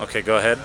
Okay, go ahead.